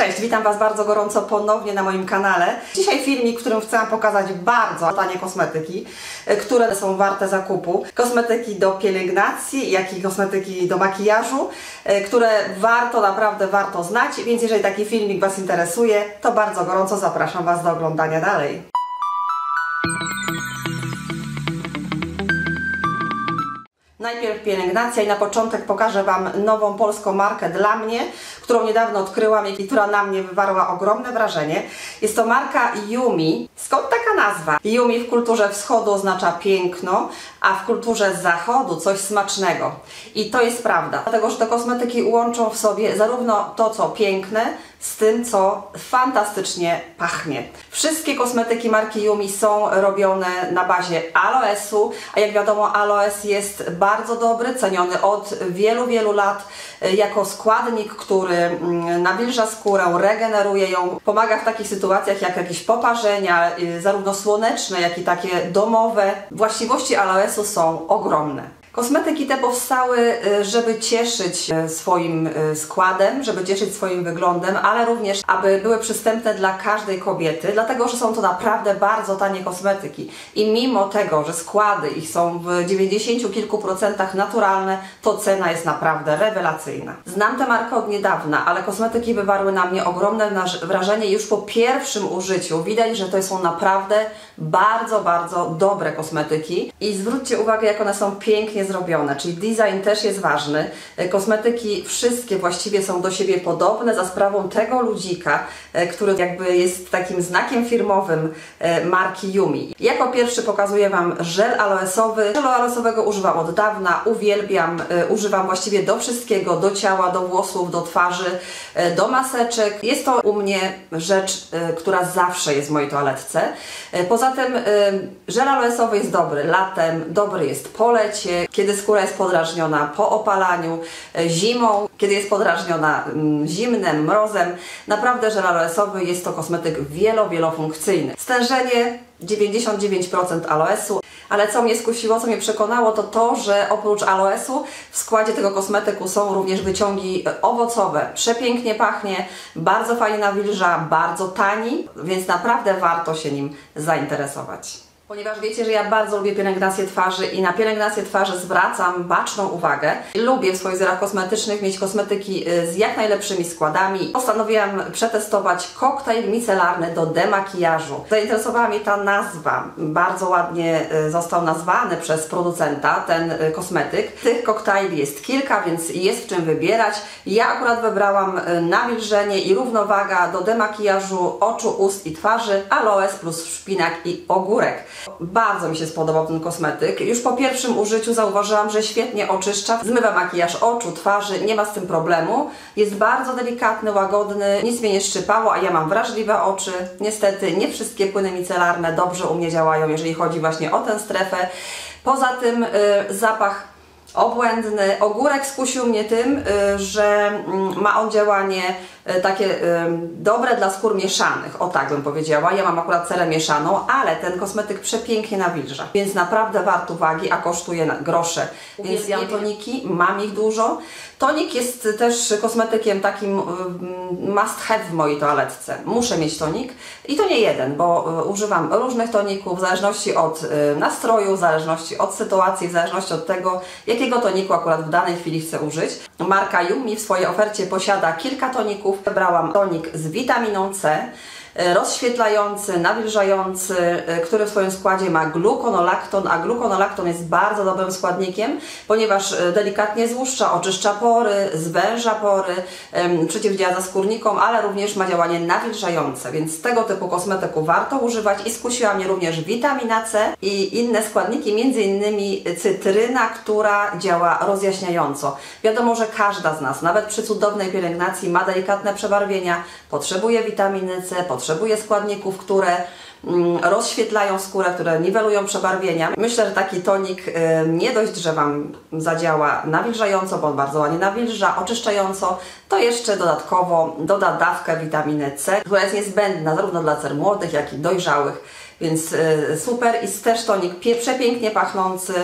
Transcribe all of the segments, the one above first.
Cześć, witam Was bardzo gorąco ponownie na moim kanale. Dzisiaj filmik, w którym chcę pokazać bardzo tanie kosmetyki, e, które są warte zakupu. Kosmetyki do pielęgnacji, jak i kosmetyki do makijażu, e, które warto, naprawdę warto znać, więc jeżeli taki filmik Was interesuje, to bardzo gorąco zapraszam Was do oglądania dalej. Najpierw pielęgnacja i na początek pokażę Wam nową polską markę dla mnie, którą niedawno odkryłam i która na mnie wywarła ogromne wrażenie. Jest to marka Yumi. Skąd taka nazwa? Yumi w kulturze wschodu oznacza piękno, a w kulturze zachodu coś smacznego. I to jest prawda, dlatego że te kosmetyki łączą w sobie zarówno to, co piękne, z tym, co fantastycznie pachnie. Wszystkie kosmetyki marki Yumi są robione na bazie aloesu, a jak wiadomo aloes jest bardzo dobry, ceniony od wielu, wielu lat e, jako składnik, który mm, nawilża skórę, regeneruje ją, pomaga w takich sytuacjach jak jakieś poparzenia, e, zarówno słoneczne, jak i takie domowe. Właściwości aloesu są ogromne. Kosmetyki te powstały, y, żeby cieszyć y, swoim y, składem, żeby cieszyć swoim wyglądem, ale również, aby były przystępne dla każdej kobiety, dlatego że są to naprawdę bardzo tanie kosmetyki. I mimo tego, że składy ich są w 90 kilku procentach naturalne, to cena jest naprawdę rewelacyjna. Znam tę markę od niedawna, ale kosmetyki wywarły na mnie ogromne wrażenie już po pierwszym użyciu. Widać, że to są naprawdę bardzo, bardzo dobre kosmetyki. I zwróćcie uwagę, jak one są pięknie pięknie zrobione, czyli design też jest ważny. E, kosmetyki wszystkie właściwie są do siebie podobne za sprawą tego ludzika, e, który jakby jest takim znakiem firmowym e, marki Yumi. Jako pierwszy pokazuję Wam żel aloesowy. Żelu aloesowego używam od dawna, uwielbiam, używam właściwie do wszystkiego, do ciała, do włosów, do twarzy, do maseczek. Jest to u mnie rzecz, która zawsze jest w mojej toaletce. Poza tym żel aloesowy jest dobry latem, dobry jest po lecie, kiedy skóra jest podrażniona po opalaniu, e, zimą, kiedy jest podrażniona mm, zimnem, mrozem. Naprawdę żel aloesowy jest to kosmetyk wielo, wielofunkcyjny. Stężenie 99% aloesu, ale co mnie skusiło, co mnie przekonało, to to, że oprócz aloesu w składzie tego kosmetyku są również wyciągi owocowe. Przepięknie pachnie, bardzo fajnie nawilża, bardzo tani, więc naprawdę warto się nim zainteresować. Ponieważ wiecie, że ja bardzo lubię pielęgnację twarzy i na pielęgnację twarzy zwracam baczną uwagę. Lubię w swoich zerach kosmetycznych mieć kosmetyki y, z jak najlepszymi składami. Postanowiłam przetestować koktajl micelarny do demakijażu. Zainteresowała mnie ta nazwa. Bardzo ładnie y, został nazwany przez producenta ten y, kosmetyk. Tych koktajli jest kilka, więc jest w czym wybierać. Ja akurat wybrałam nawilżenie i równowaga do demakijażu oczu, ust i twarzy, aloes plus szpinak i ogórek. Bardzo mi się spodobał ten kosmetyk. Już po pierwszym użyciu zauważyłam, że świetnie oczyszcza, zmywa makijaż oczu, twarzy, nie ma z tym problemu. Jest bardzo delikatny, łagodny, nic mnie nie szczypało, a ja mam wrażliwe oczy. Niestety nie wszystkie płyny micelarne dobrze u mnie działają, jeżeli chodzi właśnie o tę strefę. Poza tym yy, zapach obłędny. Ogórek skusił mnie tym, y, że mm, ma on działanie y, takie y, dobre dla skór mieszanych, o tak bym powiedziała. Ja mam akurat cerę mieszaną, ale ten kosmetyk przepięknie nawilża, więc naprawdę wart uwagi, a kosztuje grosze. Więc ja toniki, mam ich dużo. Tonik jest też kosmetykiem takim must have w mojej toaletce. Muszę mieć tonik i to nie jeden, bo używam różnych toników w zależności od nastroju, w zależności od sytuacji, w zależności od tego, jak jakiego toniku akurat w danej chwili chcę użyć. Marka Yumi w swojej ofercie posiada kilka toników. Wybrałam tonik z witaminą C. E, rozświetlający, nawilżający, e, który w swoim składzie ma gluconolakton, a gluconolakton jest bardzo dobrym składnikiem, ponieważ e, delikatnie złuszcza, oczyszcza pory, zwęża pory, przeciwdziała zaskórnikom, ale również ma działanie nawilżające, więc tego typu kosmetyku warto używać i skusiła mnie również witamina C i inne składniki, między innymi cytryna, która działa rozjaśniająco. Wiadomo, że każda z nas, nawet przy cudownej pielęgnacji ma delikatne przebarwienia, potrzebuje witaminy C, potrzebuje składników, które mm, rozświetlają skórę, które niwelują przebarwienia. Myślę, że taki tonik y, nie dość, że Wam zadziała nawilżająco, bo on bardzo ładnie nawilża, oczyszczająco, to jeszcze dodatkowo doda dawkę witaminy C, która jest niezbędna zarówno dla cer młodych, jak i dojrzałych. Więc y, super i też tonik przepięknie pachnący.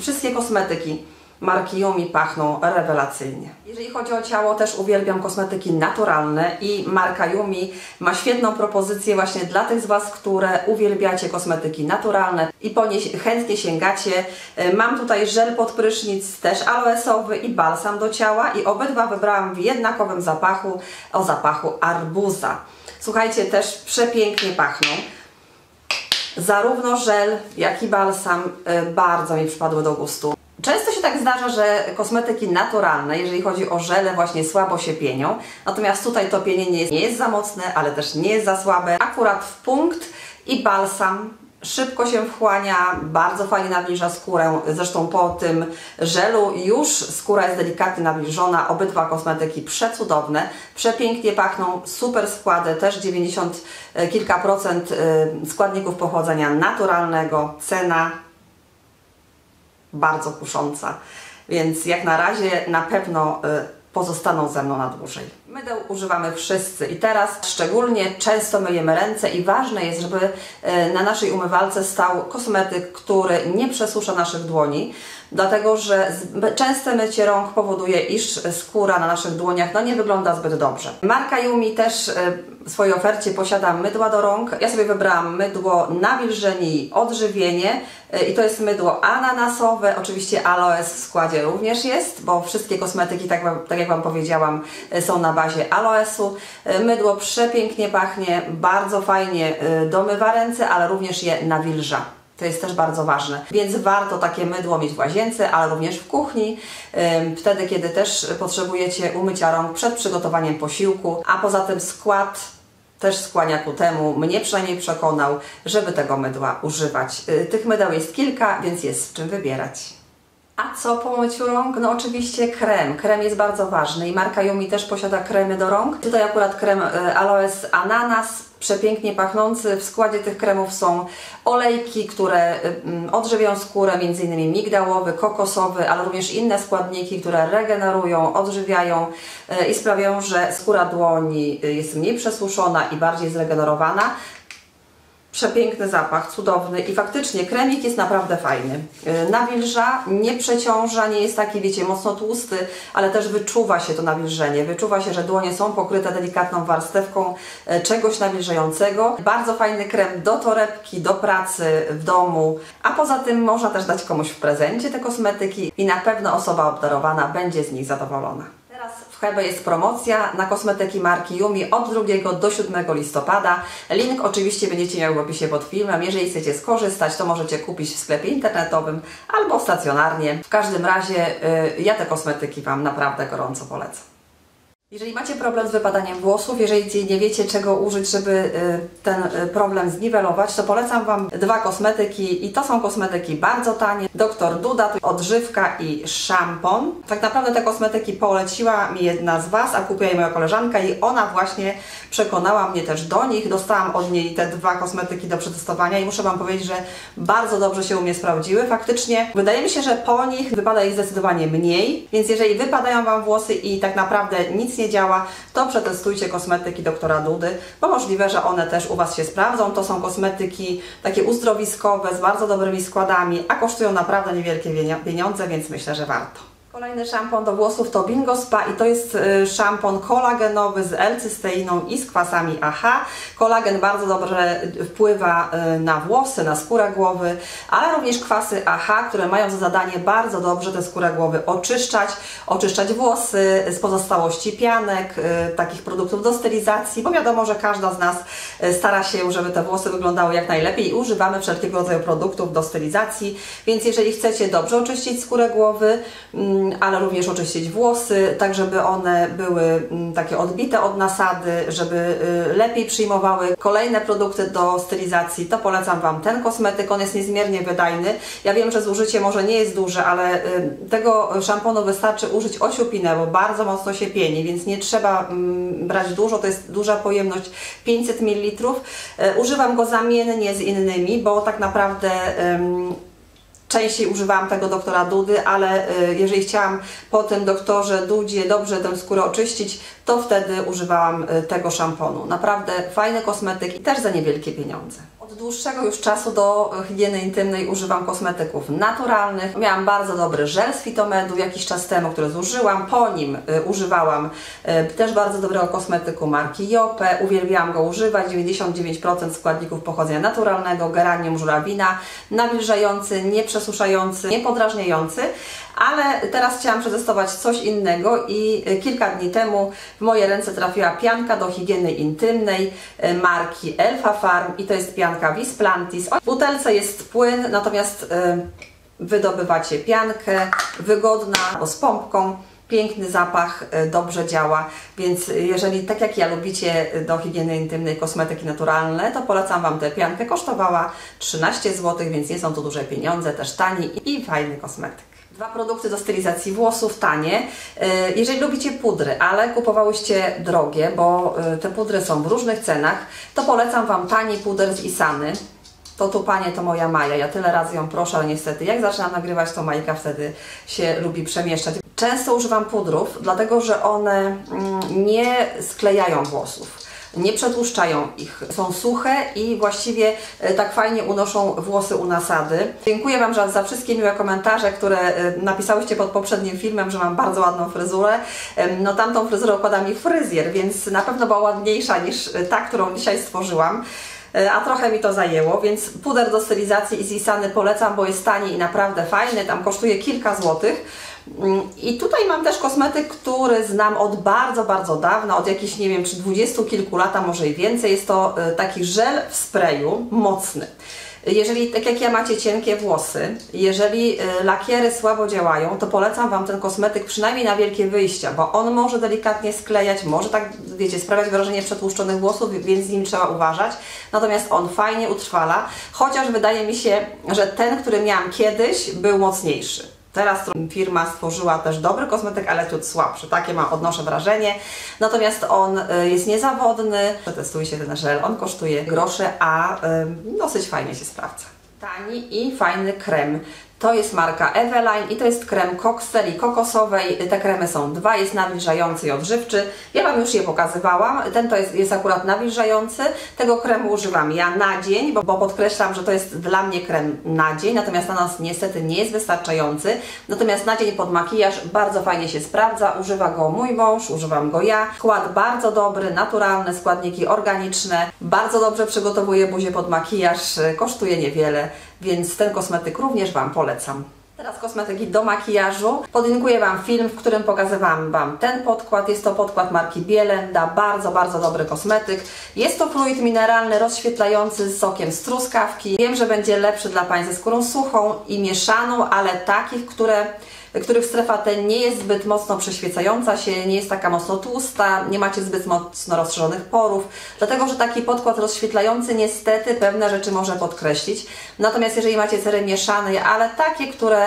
Wszystkie kosmetyki marki Yumi pachną rewelacyjnie. Jeżeli chodzi o ciało, też uwielbiam kosmetyki naturalne i marka Yumi ma świetną propozycję właśnie dla tych z Was, które uwielbiacie kosmetyki naturalne i po nie chętnie sięgacie. E, Mam tutaj żel pod prysznic, też aloesowy i balsam do ciała i obydwa wybrałam w jednakowym zapachu, o zapachu arbuza. Słuchajcie, też przepięknie pachną. Zarówno żel, jak i balsam y, bardzo mi przypadły do gustu. Często tak zdarza, że kosmetyki naturalne, jeżeli chodzi o żele, właśnie słabo się pienią. Natomiast tutaj to pienienie nie jest za mocne, ale też nie jest za słabe. Akurat w punkt i balsam szybko się wchłania, bardzo fajnie nawilża skórę. Zresztą po tym żelu już skóra jest delikatnie nawilżona. Obydwa kosmetyki przecudowne, przepięknie pachną, super składy, też 90 e, kilka procent e, składników pochodzenia naturalnego. Cena bardzo kusząca, więc jak na razie na pewno y, pozostaną ze mną na dłużej. Mydeł używamy wszyscy i teraz szczególnie często myjemy ręce i ważne jest, żeby y, na naszej umywalce stał kosmetyk, który nie przesusza naszych dłoni, dlatego że częste mycie rąk powoduje, iż skóra na naszych dłoniach no, nie wygląda zbyt dobrze. Marka Yumi też y, w swojej ofercie posiada mydła do rąk. Ja sobie wybrałam mydło nawilżenie i odżywienie y, i to jest mydło ananasowe, oczywiście aloes w składzie również jest, bo wszystkie kosmetyki, tak, tak jak Wam powiedziałam, y, są na bazie aloesu. Mydło przepięknie pachnie, bardzo fajnie domywa ręce, ale również je nawilża. To jest też bardzo ważne. Więc warto takie mydło mieć w łazience, ale również w kuchni, wtedy kiedy też potrzebujecie umycia rąk przed przygotowaniem posiłku, a poza tym skład też skłania ku temu, mnie przynajmniej przekonał, żeby tego mydła używać. Y, tych mydeł jest kilka, więc jest w czym wybierać. A co po myciu rąk? No oczywiście krem. Krem jest bardzo ważny i marka Yumi też posiada kremy do rąk. Tutaj akurat krem y, Aloes Ananas, przepięknie pachnący. W składzie tych kremów są olejki, które mm, odżywiają skórę, m.in. migdałowy, kokosowy, ale również inne składniki, które regenerują, odżywiają y, i sprawiają, że skóra dłoni jest mniej przesuszona i bardziej zregenerowana przepiękny zapach, cudowny i faktycznie kremik jest naprawdę fajny. Y, nawilża, nie przeciąża, nie jest taki, wiecie, mocno tłusty, ale też wyczuwa się to nawilżenie. Wyczuwa się, że dłonie są pokryte delikatną warstewką y, czegoś nawilżającego. Bardzo fajny krem do torebki, do pracy, w domu, a poza tym można też dać komuś w prezencie te kosmetyki i na pewno osoba obdarowana będzie z nich zadowolona. W Hebe jest promocja na kosmetyki marki Yumi od 2 do 7 listopada. Link oczywiście będziecie miały w opisie pod filmem. Jeżeli chcecie skorzystać, to możecie kupić w sklepie internetowym albo stacjonarnie. W każdym razie yy, ja te kosmetyki Wam naprawdę gorąco polecam. Jeżeli macie problem z wypadaniem włosów, jeżeli nie wiecie czego użyć, żeby y, ten y, problem zniwelować, to polecam Wam dwa kosmetyki i to są kosmetyki bardzo tanie. Dr Duda, odżywka i szampon. Tak naprawdę te kosmetyki poleciła mi jedna z Was, a kupiła je moja koleżanka i ona właśnie przekonała mnie też do nich. Dostałam od niej te dwa kosmetyki do przetestowania i muszę Wam powiedzieć, że bardzo dobrze się u mnie sprawdziły. Faktycznie wydaje mi się, że po nich wypada ich zdecydowanie mniej, więc jeżeli wypadają Wam włosy i tak naprawdę nic nie działa, to przetestujcie kosmetyki doktora Dudy, bo możliwe, że one też u Was się sprawdzą. To są kosmetyki takie uzdrowiskowe z bardzo dobrymi składami, a kosztują naprawdę niewielkie pieniądze, więc myślę, że warto. Kolejny szampon do włosów to Bingo Spa i to jest y, szampon kolagenowy z L-cysteiną i z kwasami AHA. Kolagen bardzo dobrze wpływa y, na włosy, na skórę głowy, ale również kwasy AHA, które mają za zadanie bardzo dobrze tę skórę głowy oczyszczać, oczyszczać włosy z pozostałości pianek, y, takich produktów do stylizacji, bo wiadomo, że każda z nas stara się, żeby te włosy wyglądały jak najlepiej i używamy wszelkiego rodzaju produktów do stylizacji, więc jeżeli chcecie dobrze oczyścić skórę głowy, mm, ale również oczyścić włosy, tak żeby one były mm, takie odbite od nasady, żeby y, lepiej przyjmowały kolejne produkty do stylizacji, to polecam Wam ten kosmetyk, on jest niezmiernie wydajny. Ja wiem, że zużycie może nie jest duże, ale y, tego szamponu wystarczy użyć osiupinę, bo bardzo mocno się pieni, więc nie trzeba mm, brać dużo, to jest duża pojemność 500 ml. Y, używam go zamiennie z innymi, bo tak naprawdę Częściej używałam tego doktora Dudy, ale y, jeżeli chciałam po tym doktorze Dudzie dobrze tę skórę oczyścić, to wtedy używałam y, tego szamponu. Naprawdę fajny kosmetyk i też za niewielkie pieniądze. Dłuższego już czasu do higieny intymnej używam kosmetyków naturalnych. Miałam bardzo dobry żel z Fitomedu jakiś czas temu, który zużyłam. Po nim y, używałam y, też bardzo dobrego kosmetyku marki Jope. Uwielbiałam go używać. 99% składników pochodzenia naturalnego, geranium żurawina, nawilżający, nieprzesuszający, niepodrażniający. Ale teraz chciałam przetestować coś innego i y, kilka dni temu w moje ręce trafiła pianka do higieny intymnej y, marki Elfa Farm i to jest pianka Visplantis. W butelce jest płyn, natomiast y, wydobywacie piankę, wygodna, bo z pompką. Piękny zapach, dobrze działa, więc jeżeli tak jak ja lubicie do higieny intymnej kosmetyki naturalne, to polecam Wam tę piankę. Kosztowała 13 zł, więc nie są to duże pieniądze, też tani i fajny kosmetyk. Dwa produkty do stylizacji włosów tanie. Y, jeżeli lubicie pudry, ale kupowałyście drogie, bo y, te pudry są w różnych cenach, to polecam Wam tani puder z Isany. To tu panie to moja Maja. Ja tyle razy ją proszę, ale niestety jak zaczynam nagrywać, to Majka wtedy się lubi przemieszczać. Często używam pudrów, dlatego że one mm, nie sklejają włosów nie przetłuszczają ich. Są suche i właściwie e, tak fajnie unoszą włosy u nasady. Dziękuję Wam za, wszystkie miłe komentarze, które e, napisałyście pod poprzednim filmem, że mam bardzo ładną fryzurę. No tamtą fryzurę układa mi fryzjer, więc na pewno była ładniejsza niż e, ta, którą dzisiaj stworzyłam a trochę mi to zajęło, więc puder do stylizacji Isisany polecam, bo jest tani i naprawdę fajny, tam kosztuje kilka złotych. I tutaj mam też kosmetyk, który znam od bardzo, bardzo dawna, od jakichś, nie wiem, czy dwudziestu kilku lat, a może i więcej. Jest to e, taki żel w sprayu, mocny. Jeżeli, tak jak ja, macie cienkie włosy, jeżeli e, lakiery słabo działają, to polecam Wam ten kosmetyk przynajmniej na wielkie wyjścia, bo on może delikatnie sklejać, może tak, wiecie, sprawiać wrażenie przetłuszczonych włosów, więc z nim trzeba uważać. Natomiast on fajnie utrwala, chociaż wydaje mi się, że ten, który miałam kiedyś, był mocniejszy. Teraz firma stworzyła też dobry kosmetyk, ale ciut słabszy. Takie ma, odnoszę wrażenie. Natomiast on y, jest niezawodny. Przetestujcie ten żel. On kosztuje grosze, a dosyć fajnie się sprawdza. Tani i fajny krem to jest marka Eveline i to jest krem kokseli kokosowej. Te kremy są dwa, jest nawilżający i odżywczy. Ja Wam już je pokazywałam. Ten to jest, jest akurat nawilżający. Tego kremu używam ja na dzień, bo, bo podkreślam, że to jest dla mnie krem na dzień, natomiast na nas niestety nie jest wystarczający. Natomiast na dzień pod makijaż bardzo fajnie się sprawdza. Używa go mój mąż, używam go ja. Skład bardzo dobry, naturalne, składniki organiczne. Bardzo dobrze przygotowuje buzię pod makijaż, kosztuje niewiele więc ten kosmetyk również Wam polecam. Teraz kosmetyki do makijażu. Podlinkuję Wam film, w którym pokazywałam Wam ten podkład. Jest to podkład marki Bielenda. Bardzo, bardzo dobry kosmetyk. Jest to fluid mineralny rozświetlający z sokiem z truskawki. Wiem, że będzie lepszy dla Pań ze skórą suchą i mieszaną, ale takich, które których strefa T nie jest zbyt mocno przeświecająca się, nie jest taka mocno tłusta, nie macie zbyt mocno rozszerzonych porów, dlatego że taki podkład rozświetlający niestety pewne rzeczy może podkreślić. Natomiast jeżeli macie cery mieszane, ale takie, które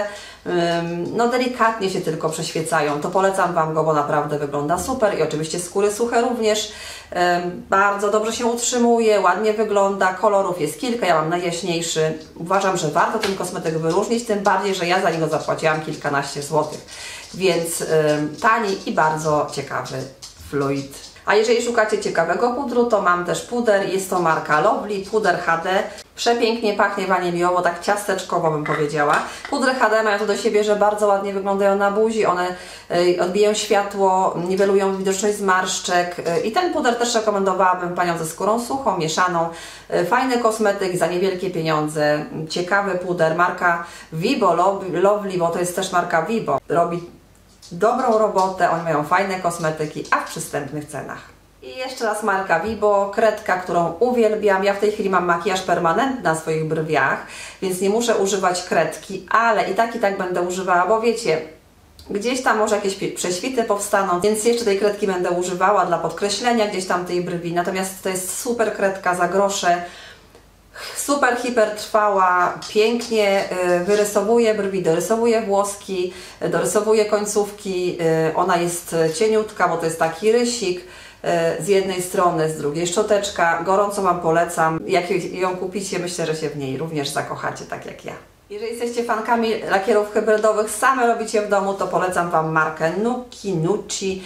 no delikatnie się tylko przeświecają, to polecam Wam go, bo naprawdę wygląda super i oczywiście skóry suche również bardzo dobrze się utrzymuje, ładnie wygląda, kolorów jest kilka, ja mam najjaśniejszy. Uważam, że warto ten kosmetyk wyróżnić, tym bardziej, że ja za niego zapłaciłam kilkanaście złotych, więc tani i bardzo ciekawy fluid. A jeżeli szukacie ciekawego pudru, to mam też puder, jest to marka Lovely, puder HD. Przepięknie pachnie waniliowo, tak ciasteczkowo bym powiedziała. Pudry HD mają to do siebie, że bardzo ładnie wyglądają na buzi, one y, odbijają światło, niwelują widoczność zmarszczek y, i ten puder też rekomendowałabym Panią ze skórą suchą, mieszaną. Y, fajny kosmetyk za niewielkie pieniądze, ciekawy puder, marka Vibo Lovely, bo to jest też marka Vibo. Robi dobrą robotę, oni mają fajne kosmetyki, a w przystępnych cenach. I jeszcze raz marka Vibo, kredka, którą uwielbiam. Ja w tej chwili mam makijaż permanentny na swoich brwiach, więc nie muszę używać kredki, ale i tak i tak będę używała, bo wiecie, gdzieś tam może jakieś prześwity powstaną, więc jeszcze tej kredki będę używała dla podkreślenia gdzieś tam tej brwi. Natomiast to jest super kredka za grosze, super hiper trwała, pięknie y, wyrysowuje brwi, dorysowuje włoski, dorysowuje końcówki. Y, ona jest cieniutka, bo to jest taki rysik y, z jednej strony, z drugiej szczoteczka. Gorąco Wam polecam. Jak ją kupicie, myślę, że się w niej również zakochacie, tak jak ja. Jeżeli jesteście fankami lakierów hybrydowych, same robicie w domu, to polecam Wam markę Nuki Nucci.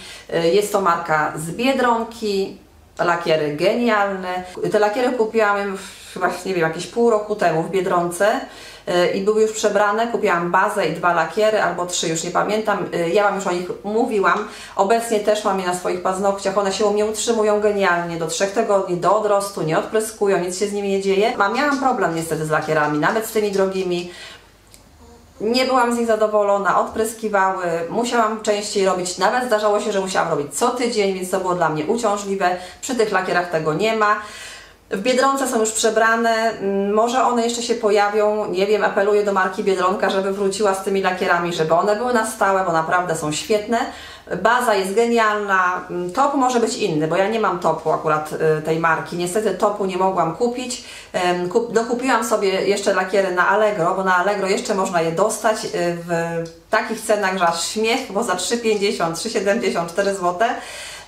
Jest to marka z Biedronki. lakiery genialne. Te lakiery kupiłam chyba, nie wiem, jakieś pół roku temu w Biedronce y, i były już przebrane. Kupiłam bazę i dwa lakiery, albo trzy, już nie pamiętam. Y, Ja Wam już o nich mówiłam. Obecnie też mam je na swoich paznokciach. One się u mnie utrzymują genialnie do trzech tygodni, do odrostu, nie odpryskują, nic się z nimi nie dzieje. A miałam problem niestety z lakierami, nawet z tymi drogimi. Nie byłam z nich zadowolona, odpryskiwały, musiałam częściej robić, nawet zdarzało się, że musiałam robić co tydzień, więc to było dla mnie uciążliwe. Przy tych lakierach tego nie ma. W Biedronce są już przebrane, mm, może one jeszcze się pojawią, nie wiem, apeluję do marki Biedronka, żeby wróciła z tymi lakierami, żeby one były na stałe, bo naprawdę są świetne. Baza jest genialna, mm, top może być inny, bo ja nie mam topu akurat y, tej marki, niestety topu nie mogłam kupić. Dokupiłam sobie jeszcze lakiery na Allegro, bo na Allegro jeszcze można je dostać y, w takich cenach, że aż śmiech, bo za 3,50, 3,70, 4 zł.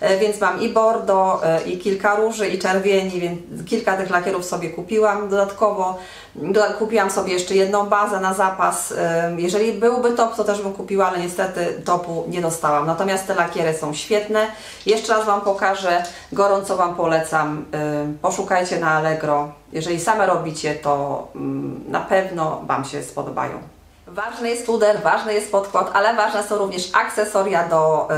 E, więc mam i bordo, e, i kilka róży, i czerwieni, więc kilka tych lakierów sobie kupiłam dodatkowo. Doda- Kupiłam sobie jeszcze jedną bazę na zapas. E, Jeżeli byłby top, to też bym kupiła, ale niestety topu nie dostałam. Natomiast te lakiery są świetne. Jeszcze raz Wam pokażę, gorąco Wam polecam. Poszukajcie na Allegro. Jeżeli same robicie, to mm, na pewno Wam się spodobają. Ważny jest puder, ważny jest podkład, ale ważne są również akcesoria do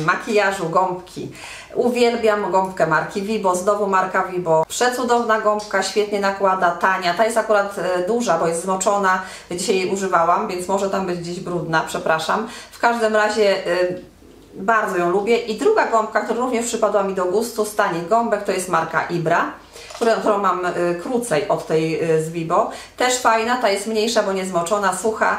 y, makijażu, gąbki. Uwielbiam gąbkę marki Vibo, znowu marka Vibo. Przecudowna gąbka, świetnie nakłada, tania. Ta jest akurat y, duża, bo jest zmoczona. Dzisiaj jej używałam, więc może tam być gdzieś brudna, przepraszam. W każdym razie y, bardzo ją lubię. I druga gąbka, która również przypadła mi do gustu z tanich gąbek, to jest marka Ibra którą, mam y, krócej od tej y, z Vibo. Też fajna, ta jest mniejsza, bo nie zmoczona, sucha.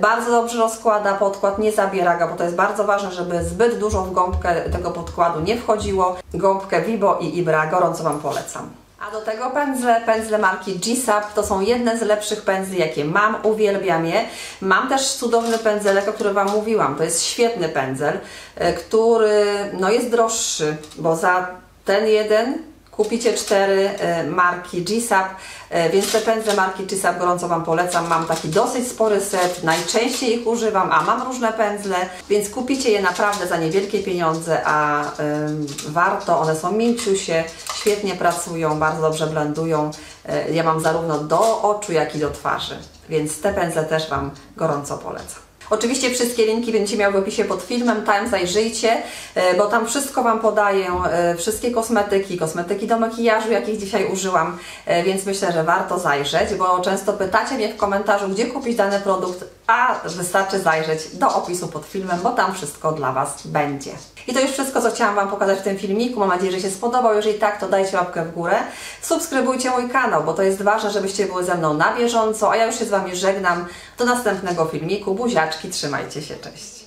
Bardzo dobrze rozkłada podkład, nie zabiera go, bo to jest bardzo ważne, żeby zbyt dużo w gąbkę tego podkładu nie wchodziło. Gąbkę Vibo i Ibra gorąco Wam polecam. A do tego pędzle, pędzle marki G-Sap, to są jedne z lepszych pędzli, jakie mam, uwielbiam je. Mam też cudowny pędzelek, o którym Wam mówiłam, to jest świetny pędzel, y, który no, jest droższy, bo za ten jeden kupicie cztery e, marki G-Sap, e, więc te pędzle marki G-Sap gorąco Wam polecam. Mam taki dosyć spory set, najczęściej ich używam, a mam różne pędzle, więc kupicie je naprawdę za niewielkie pieniądze, a ym, warto, one są mięciusie, świetnie pracują, bardzo dobrze blendują. E, Ja mam zarówno do oczu, jak i do twarzy, więc te pędzle też Wam gorąco polecam. Oczywiście wszystkie linki będziecie miał w opisie pod filmem, tam zajrzyjcie, e, bo tam wszystko Wam podaję, e, wszystkie kosmetyki, kosmetyki do makijażu, jakich dzisiaj użyłam, e, więc myślę, że warto zajrzeć, bo często pytacie mnie w komentarzu, gdzie kupić dany produkt, a wystarczy zajrzeć do opisu pod filmem, bo tam wszystko dla Was będzie. I to już wszystko, co chciałam Wam pokazać w tym filmiku. Mam nadzieję, że się spodobał. Jeżeli tak, to dajcie łapkę w górę. Subskrybujcie mój kanał, bo to jest ważne, żebyście były ze mną na bieżąco. A ja już się z Wami żegnam. Do następnego filmiku. Buziaczki, trzymajcie się, cześć.